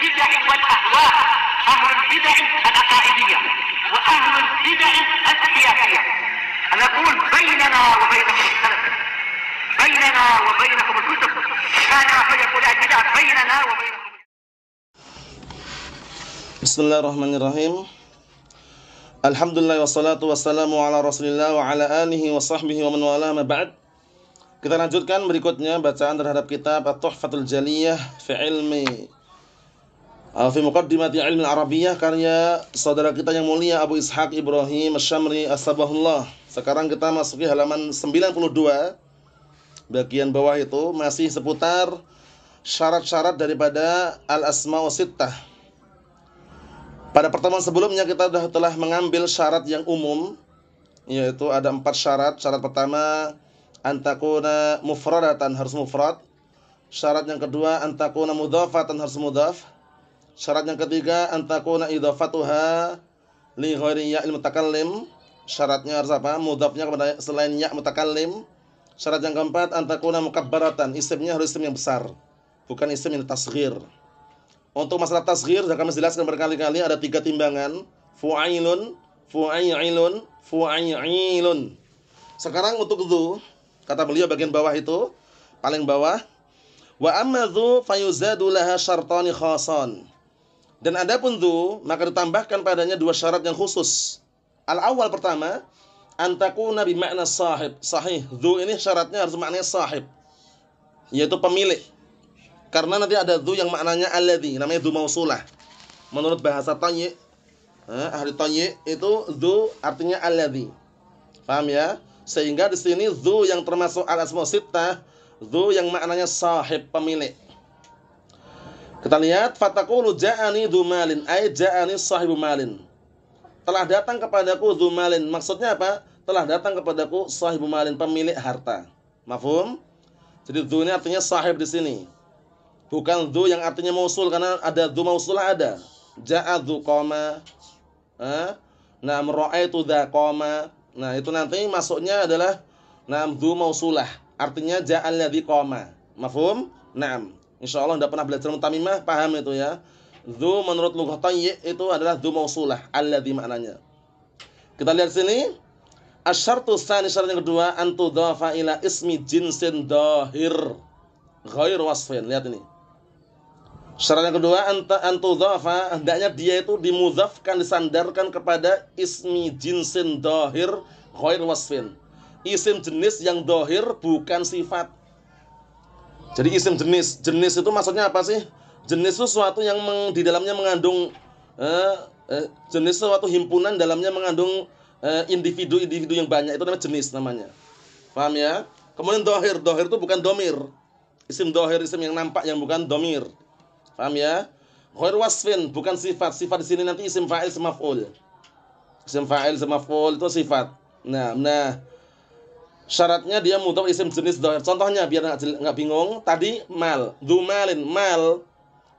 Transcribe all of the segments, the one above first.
البدع والأهواء أهل البدع العقائدية وأهل البدع السياسية أنا أقول بيننا وبينكم السلف بيننا وبينكم الكتب كان فيقول البدع بيننا وبينكم Bismillahirrahmanirrahim Alhamdulillah wassalatu wassalamu ala rasulillah wa ala alihi wa sahbihi wa man wala ma ba'd Kita lanjutkan berikutnya bacaan terhadap kitab At-Tuhfatul Jaliyah fi ilmi uh, fi muqaddimati ilmi Arabiyah karya saudara kita yang mulia Abu Ishaq Ibrahim Asy-Syamri As-Sabahullah. Sekarang kita masuki halaman 92 bagian bawah itu masih seputar syarat-syarat daripada al-asma sittah pada pertemuan sebelumnya kita sudah telah mengambil syarat yang umum yaitu ada empat syarat. Syarat pertama antakuna mufradatan harus mufrad. Syarat yang kedua antakuna mudhafatan harus mudhaf. Syarat yang ketiga antakuna idhafatuha li ghairi ya'il mutakallim. Syaratnya harus apa? Mudhafnya kepada selain ya' mutakallim. Syarat yang keempat antakuna mukabbaratan. Isimnya harus isim yang besar, bukan isim yang tasghir. Untuk masalah tasghir sudah kami jelaskan berkali-kali ada tiga timbangan, fu'ailun, fu'ailun, fu'ailun. Sekarang untuk dzu, kata beliau bagian bawah itu, paling bawah, wa amma dzu fayuzadu laha syartani khasan. Dan adapun dzu, maka ditambahkan padanya dua syarat yang khusus. Al awal pertama, antakuna bi makna sahib. Sahih, dzu ini syaratnya harus maknanya sahib. Yaitu pemilik. Karena nanti ada dzu yang maknanya alladzi, namanya dzu mausulah. Menurut bahasa Tayyi, eh, ahli Tayyi itu dzu artinya alladzi. Paham ya? Sehingga di sini dzu yang termasuk al-asma sittah, dzu yang maknanya sahib pemilik. Kita lihat fataqulu ja'ani dzu malin, ay ja'ani sahibu malin. Telah datang kepadaku dzu malin. Maksudnya apa? Telah datang kepadaku sahibu malin, pemilik harta. Mafhum? Jadi dzu ini artinya sahib di sini. Bukan dzu yang artinya mausul karena ada dzu mausulah ada. Ja'a dzu qama. Eh? Nah, ra'aitu dza qama. Nah, itu nanti masuknya adalah nam dzu mausulah. Artinya ja'al ladzi qama. Mafhum? Naam. Insyaallah Anda pernah belajar mutamimah paham itu ya. Dzu menurut tayyi itu adalah dzu mausulah, alladzi maknanya. Kita lihat sini. Asyartu tsani syarat yang kedua antu dhafa ila ismi jinsin dahir ghair wasfin. Lihat ini. Syarat yang kedua anta antudhafa hendaknya dia itu dimudhafkan disandarkan kepada ismi jinsin dahir ghair wasfin. Isim jenis yang dohir bukan sifat. Jadi isim jenis, jenis itu maksudnya apa sih? Jenis itu sesuatu yang meng, di dalamnya mengandung eh, eh, jenis suatu himpunan dalamnya mengandung individu-individu yang banyak itu namanya jenis namanya. Paham ya? Kemudian dohir, dohir itu bukan domir. Isim dohir, isim yang nampak yang bukan domir. Paham ya? Ghair wasfin bukan sifat. Sifat di sini nanti isim fa'il semaf'ul. Isim fa'il semaf'ul itu sifat. Nah, nah. Syaratnya dia mudhaf isim jenis dohir. Contohnya biar nggak bingung. Tadi mal, dumalin, mal,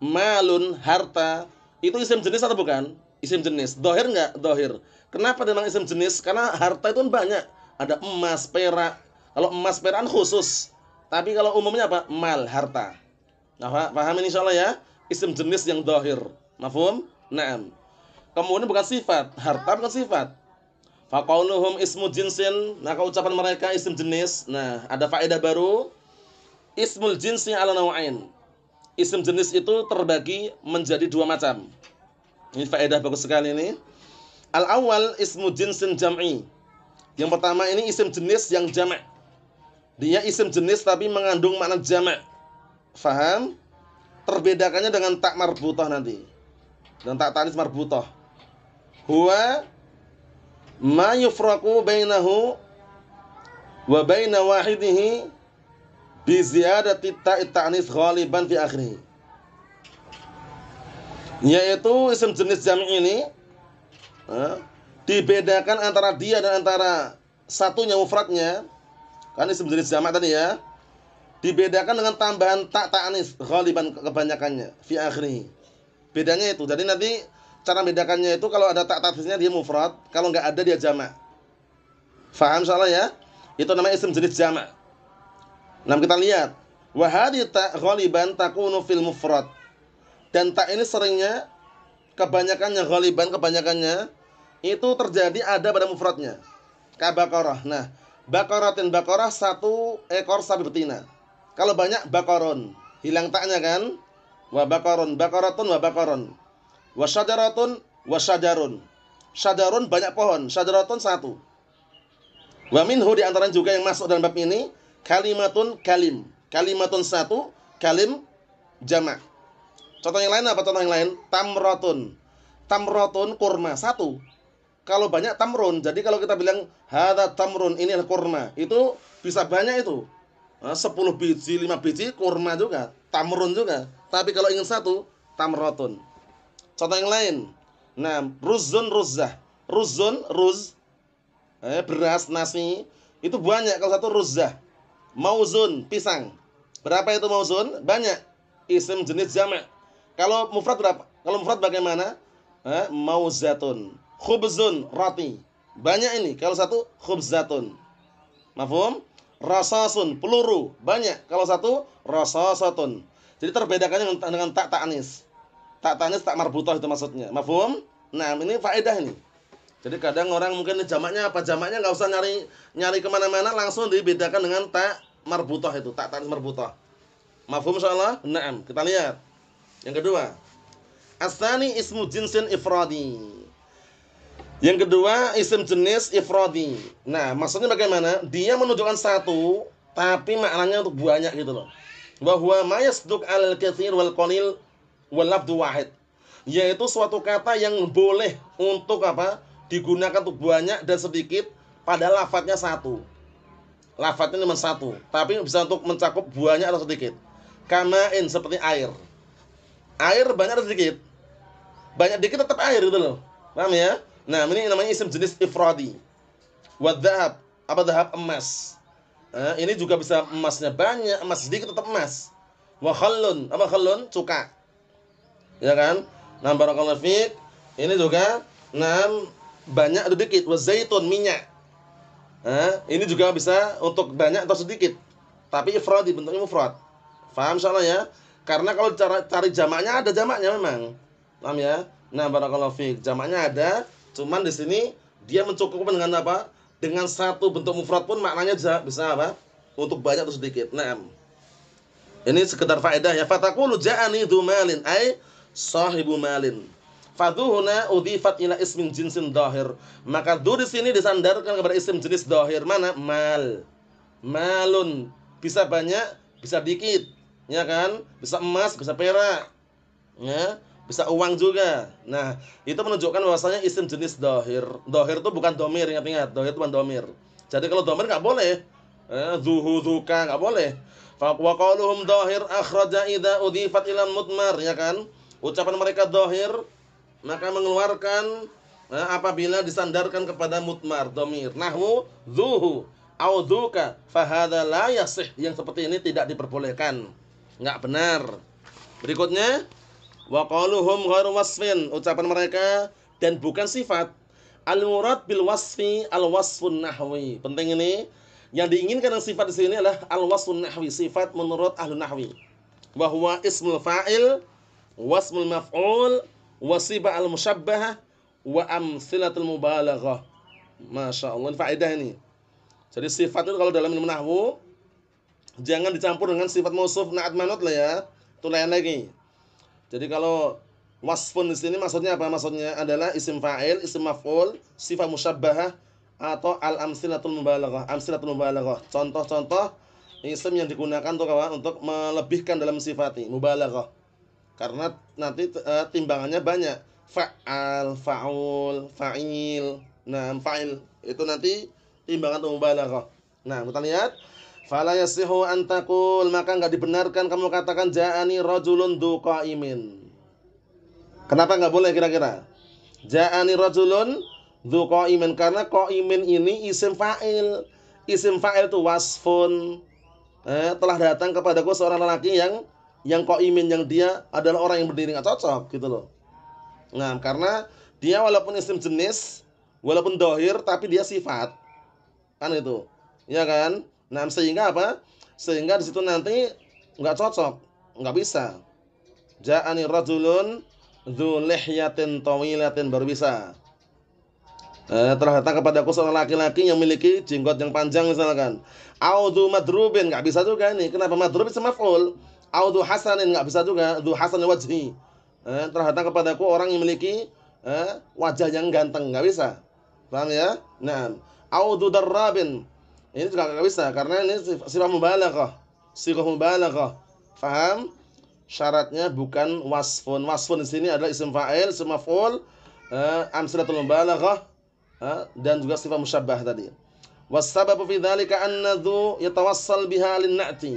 malun, harta. Itu isim jenis atau bukan? Isim jenis. Dohir nggak? Dohir. Kenapa dengan isim jenis? Karena harta itu kan banyak. Ada emas, perak. Kalau emas, perak khusus. Tapi kalau umumnya apa? Mal, harta. Nah, paham ini insyaallah ya? Isim jenis yang dohir. Mafhum? Naam. Kemudian bukan sifat. Harta bukan sifat. Faqauluhum ismu jinsin. Maka ucapan mereka isim jenis. Nah, ada faedah baru. Ismul jinsi ala nawain. Isim jenis itu terbagi menjadi dua macam. Ini faedah bagus sekali ini. Al awal ismu jinsin jam'i. Yang pertama ini isim jenis yang jamak. Dia isim jenis tapi mengandung makna jamak. Faham? Terbedakannya dengan tak marbutah nanti. Dan tak tanis marbutah. Huwa ma yufraqu bainahu wa baina wahidihi bi ziyadati ta'i ta'nis ghaliban fi akhirih. Yaitu isim jenis jami ini eh, dibedakan antara dia dan antara satunya mufradnya. Kan isim jenis jamak tadi ya dibedakan dengan tambahan tak ta'anis ghaliban kebanyakannya fi akhirih. Bedanya itu. Jadi nanti cara bedakannya itu kalau ada tak ta'anisnya dia mufrad, kalau enggak ada dia jamak. Faham salah ya? Itu namanya isim jenis jamak. Nah, kita lihat. Wa hadhi ta ghaliban takunu fil mufrad. Dan tak ini seringnya kebanyakannya ghaliban kebanyakannya itu terjadi ada pada mufradnya. Kabakorah. Nah, bakaratin bakorah satu ekor sapi betina. Kalau banyak bakoron, hilang taknya kan? Wa bakoron, bakoratun wa bakoron. Wa syajaratun wa syajarun. Syajarun banyak pohon, syajaratun satu. Wa minhu di antara juga yang masuk dalam bab ini kalimatun kalim. Kalimatun satu, kalim jamak. Contoh yang lain apa contoh yang lain? Tamrotun. Tamrotun kurma satu. Kalau banyak tamrun. Jadi kalau kita bilang hadza tamrun ini adalah kurma, itu bisa banyak itu. Nah, 10 biji, 5 biji kurma juga, tamrun juga. Tapi kalau ingin satu, tamrotun. Contoh yang lain. Nah, ruzun ruzzah. Ruzun ruz eh, beras nasi itu banyak kalau satu ruzzah. Mauzun pisang. Berapa itu mauzun? Banyak. Isim jenis jamak. Kalau mufrad berapa? Kalau mufrad bagaimana? Eh, mauzatun. Khubzun roti. Banyak ini. Kalau satu khubzatun. Mafhum? Rasasun peluru. Banyak. Kalau satu rasasatun. Jadi terbedakannya dengan, dengan tak ta'nis. Tak ta'nis tak marbutah itu maksudnya. Mafhum? Nah, ini faedah ini. Jadi kadang orang mungkin jamaknya apa jamaknya nggak usah nyari nyari ke mana-mana langsung dibedakan dengan tak marbutah itu tak ta'nis marbutah. Mafhum insyaallah? Naam, kita lihat. Yang kedua, asani ismu jinsin ifradi. Yang kedua, isim jenis ifradi. Nah, maksudnya bagaimana? Dia menunjukkan satu, tapi maknanya untuk banyak gitu loh. Bahwa mayasduk al katsir wal qalil wal lafdu wahid. Yaitu suatu kata yang boleh untuk apa? Digunakan untuk banyak dan sedikit pada lafadznya satu. Lafadznya cuma satu, tapi bisa untuk mencakup banyak atau sedikit. Kamain seperti air. Air banyak atau sedikit? Banyak dikit tetap air gitu loh. Paham ya? Nah, ini namanya isim jenis ifradi. Wadhab, apa dhahab emas. Nah, ini juga bisa emasnya banyak, emas sedikit tetap emas. Wa apa khallun? Cuka. Ya kan? Nah, barakallahu fiik. Ini juga nah banyak atau sedikit. Wa zaitun, minyak. Nah, ini juga bisa untuk banyak atau sedikit. Tapi ifradi bentuknya mufrad. Faham insyaallah ya? Karena kalau cara cari jamaknya ada jamaknya memang. Paham ya? Nah, barakallahu fiik. Jamaknya ada, Cuman di sini dia mencukupkan dengan apa? Dengan satu bentuk mufrad pun maknanya bisa, bisa apa? Untuk banyak atau sedikit. Nah, ini sekedar faedah ya. Fataqulu ja'ani dzu malin ay sahibu malin. Fadhuhuna udhifat ila ismin jinsin dahir. Maka du di sini disandarkan kepada isim jenis dahir mana? Mal. Malun. Bisa banyak, bisa dikit. Ya kan? Bisa emas, bisa perak. Ya bisa uang juga. Nah, itu menunjukkan bahwasanya isim jenis dohir. Dohir itu bukan domir, ingat-ingat. Dohir itu bukan domir. Jadi kalau domir nggak boleh. Eh, zuhu zuka nggak boleh. Wa qauluhum dohir akhraja idza udhifat ila mutmar, ya kan? Ucapan mereka dohir maka mengeluarkan eh, apabila disandarkan kepada mutmar domir. Nahwu zuhu au dzuka fahadha la yasih. Yang seperti ini tidak diperbolehkan. Nggak benar. Berikutnya Wa qaluhum ghairu wasfin, ucapan mereka dan bukan sifat. Al murad bil wasfi al wasfun nahwi. Penting ini yang diinginkan dengan sifat di sini adalah al wasfun nahwi, sifat menurut ahlu nahwi. Bahwa ismul fa'il, wasmul maf'ul, wasiba al musyabbah wa amsilatul mubalaghah. Masya Allah, faedah ini. Jadi sifat itu kalau dalam ilmu nahwu jangan dicampur dengan sifat mausuf na'at manut lah ya. Itu lain lagi. Jadi kalau wasfun di sini maksudnya apa? Maksudnya adalah isim fa'il, isim maf'ul, sifat musyabbahah atau al-amsilatul mubalaghah. Amsilatul mubalaghah. Contoh-contoh isim yang digunakan untuk apa? Untuk melebihkan dalam sifati, mubalaghah. Karena nanti uh, timbangannya banyak. Fa'al, fa'ul, fa'il. Nah, fa'il itu nanti timbangan untuk mubalaghah. Nah, kita lihat Fala yasihu an taqul maka enggak dibenarkan kamu katakan ja'ani rajulun du qaimin. Kenapa enggak boleh kira-kira? Ja'ani rajulun du qaimin karena qaimin ini isim fa'il. Isim fa'il itu wasfun. Eh, telah datang kepadaku seorang lelaki yang yang qaimin yang dia adalah orang yang berdiri enggak cocok gitu loh. Nah, karena dia walaupun isim jenis, walaupun dohir tapi dia sifat. Kan itu. Ya kan? Nah, sehingga apa? Sehingga di situ nanti nggak cocok, nggak bisa. Ja'ani rajulun dzu lihyatin tawilatin baru bisa. Eh, telah datang kepada aku seorang laki-laki yang memiliki jenggot yang panjang misalkan. Audhu madrubin nggak bisa juga ini. Kenapa madrub itu maf'ul? Audhu hasanin nggak bisa juga. Dhu hasan wajhi. Eh, telah datang kepada aku orang yang memiliki eh, wajah yang ganteng nggak bisa. Paham ya? Nah, audhu darrabin. Ini juga nggak bisa karena ini sifat mubalaghah. Sifat mubalaghah. Faham? Syaratnya bukan wasfun. Wasfun di sini adalah isim fa'il, isim maf'ul, eh, amsalatul mubalaghah dan juga sifat musyabbah tadi. Wasababu fi dzalika anna yatawassal biha lin-na'ti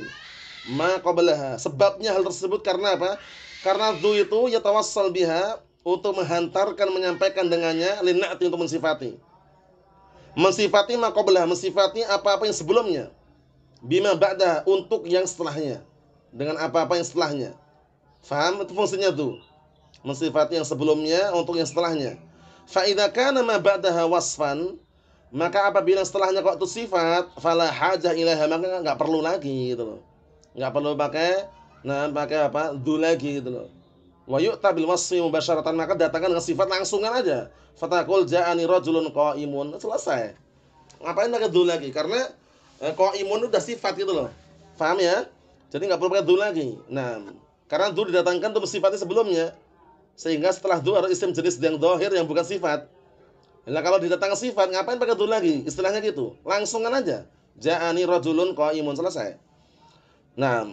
ma qablaha. Sebabnya hal tersebut karena apa? Karena dzu itu yatawassal biha untuk menghantarkan menyampaikan dengannya lin-na'ti untuk mensifati. Mensifati ma qablaha, mensifati apa-apa yang sebelumnya. Bima ba'da untuk yang setelahnya. Dengan apa-apa yang setelahnya. Faham? Itu fungsinya tuh. Mensifati yang sebelumnya untuk yang setelahnya. Fa kana ma ba'daha wasfan, maka apabila setelahnya kok itu sifat, fala hajah ilaiha maka enggak perlu lagi gitu loh. Enggak perlu pakai nah pakai apa? Du lagi gitu loh. Wa yu'ta bil wasfi mubasyaratan maka datangkan dengan sifat langsungan aja. Fatakul ja'ani rajulun qa'imun. Selesai. Ngapain pakai du lagi? Karena eh, qa'imun udah sifat gitu loh. Paham ya? Jadi enggak perlu pakai du lagi. Nah, karena du didatangkan untuk sifatnya sebelumnya. Sehingga setelah du ada isim jenis yang dohir yang bukan sifat. Nah kalau didatangkan sifat ngapain pakai du lagi? Istilahnya gitu. Langsungkan aja. Ja'ani rajulun qaimun selesai. Nah,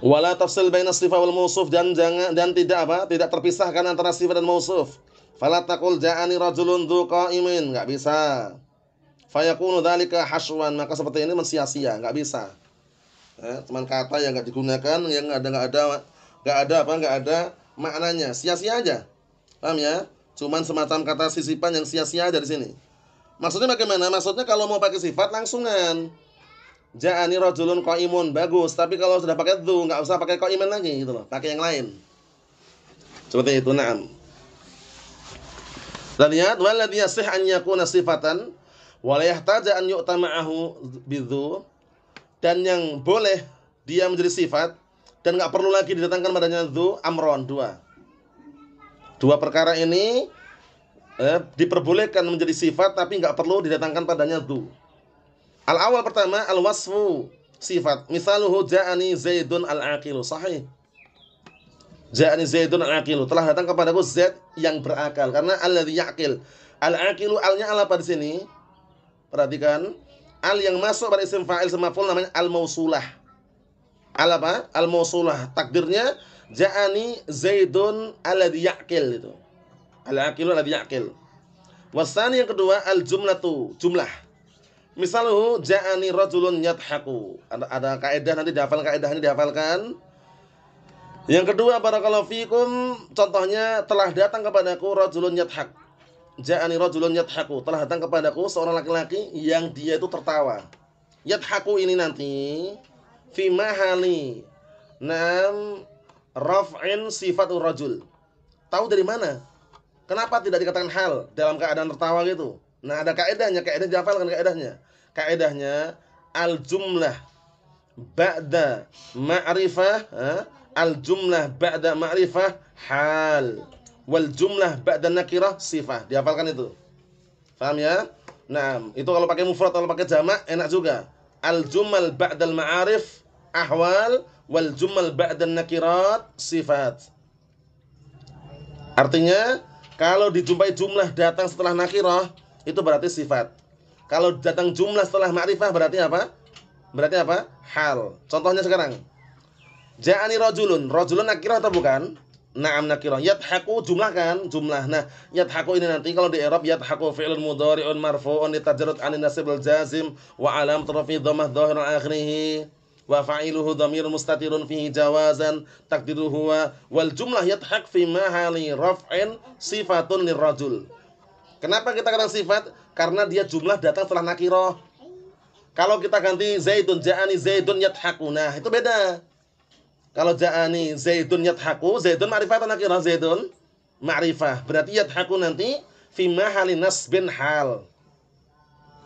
wala tafsil baina sifat wal mausuf dan jangan dan tidak apa? Tidak terpisahkan antara sifat dan mausuf. Fala taqul ja'ani rajulun dzu qaimin, enggak bisa. Fayakunu dzalika haswan, maka seperti ini mensia-sia, enggak bisa. Eh, cuman kata yang enggak digunakan, yang ada enggak ada enggak ada apa? Enggak ada maknanya, sia-sia aja. Paham ya? Cuman semacam kata sisipan yang sia-sia dari sini. Maksudnya bagaimana? Maksudnya kalau mau pakai sifat langsungan. Ja'ani rajulun qaimun, bagus. Tapi kalau sudah pakai dzu, enggak usah pakai qaiman lagi gitu loh, pakai yang lain. Seperti itu, na'am. Dan lihat waladhi yasih an yakuna sifatan wa la yahtaja an yu'ta ma'ahu bidzu dan yang boleh dia menjadi sifat dan nggak perlu lagi didatangkan padanya dzu amron dua. Dua perkara ini eh, diperbolehkan menjadi sifat tapi nggak perlu didatangkan padanya dzu. Al awal pertama al wasfu sifat. Misaluhu ja'ani Zaidun al-aqilu sahih. Ja'ani Zaidun al-aqilu telah datang kepadaku Zaid yang berakal karena alladzi yaqil. Al-aqilu alnya al apa di sini? Perhatikan al yang masuk pada isim fa'il sama namanya al-mausulah al apa? Al mausulah. Takdirnya ja'ani Zaidun alladhi ya'kil itu. Al-aqilu alladhi ya'kil. Wasani yang kedua al jumlatu, jumlah. Misalnya ja'ani rajulun yadhaku. Ada, ada kaidah nanti dihafal kaidahnya dihafalkan. Yang kedua barakallahu fikum contohnya telah datang kepadaku rajulun yadhak. Ja'ani rajulun yadhaku. Telah datang kepadaku seorang laki-laki yang dia itu tertawa. Yadhaku ini nanti fi mahali nam raf'in sifatul rajul. Tahu dari mana? Kenapa tidak dikatakan hal dalam keadaan tertawa gitu? Nah, ada kaidahnya, kaidah dihafalkan kaidahnya. Kaidahnya al jumlah ba'da ma'rifah, al jumlah ba'da ma'rifah hal wal jumlah ba'da nakirah sifah. Dihafalkan itu. Paham ya? Nah, itu kalau pakai mufrad atau pakai jamak enak juga. Al jumal ba'dal ma'arif ahwal wal jumal ba'dan nakirat sifat. Artinya kalau dijumpai jumlah datang setelah nakirah itu berarti sifat. Kalau datang jumlah setelah ma'rifah berarti apa? Berarti apa? Hal. Contohnya sekarang. Ja'ani rajulun. Rajulun nakirah atau bukan? Naam nakirah. Yadhaku jumlah kan? Jumlah. Nah, yadhaku ini nanti kalau di Arab yadhaku fi'lun mudhari'un marfu'un litajarrud 'anil nasib al jazim wa alam tarfi dhammah dhahir akhirih wa fa'iluhu dhamir mustatirun fihi jawazan takdiruhu wa wal jumlah yathaq fi mahali raf'in sifatun lirrajul. Kenapa kita katakan sifat? Karena dia jumlah datang setelah nakirah. Kalau kita ganti Zaidun ja'ani Zaidun yathaku. Nah, itu beda. Kalau ja'ani Zaidun yathaku, Zaidun ma'rifah atau nakirah Zaidun? Ma'rifah. Berarti yathaku nanti fi mahali nasbin hal.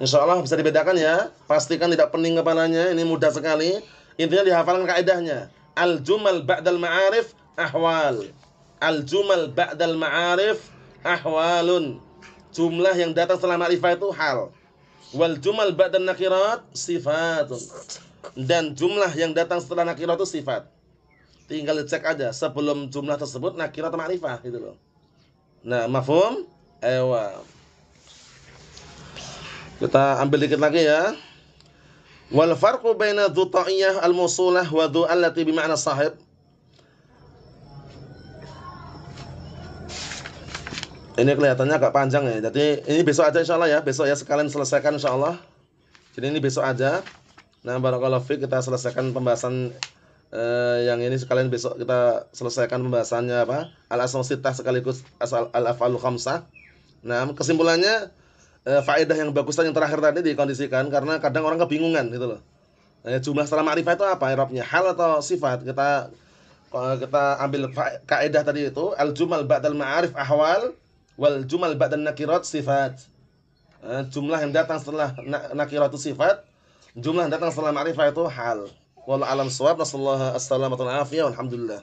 Insya Allah bisa dibedakan ya. Pastikan tidak pening kepalanya. Ini mudah sekali. Intinya dihafalkan kaidahnya. Al jumal ba'dal ma'arif ahwal. Al jumal ba'dal ma'arif ahwalun. Jumlah yang datang setelah ma'rifah itu hal. Wal jumal ba'dan nakirat sifatun. Dan jumlah yang datang setelah nakirat itu sifat. Tinggal dicek aja sebelum jumlah tersebut nakirat atau ma'rifah gitu loh. Nah, mafhum? Ewa. Kita ambil dikit lagi ya. Wal farqu baina dhu ta'iyah al-musulah wa dhu allati bi ma'na sahib. Ini kelihatannya agak panjang ya. Jadi ini besok aja insyaallah ya. Besok ya sekalian selesaikan insyaallah. Jadi ini besok aja. Nah, barakallahu fiik kita selesaikan pembahasan eh, yang ini sekalian besok kita selesaikan pembahasannya apa? Al-asma sittah sekaligus asal al-af'alul khamsah. Nah, kesimpulannya eh, faedah yang bagus yang terakhir tadi dikondisikan karena kadang orang kebingungan gitu loh. Eh, jumlah setelah ma'rifah itu apa? Irabnya hal atau sifat? Kita kita ambil kaidah tadi itu al-jumal ba'dal ma'arif ahwal wal jumal ba'dan nakirat sifat. Eh, jumlah yang datang setelah nakirat itu sifat, jumlah yang datang setelah ma'rifah itu hal. Wallahu alam shawab. Nasallahu as-salamatu wal afiyah. Alhamdulillah.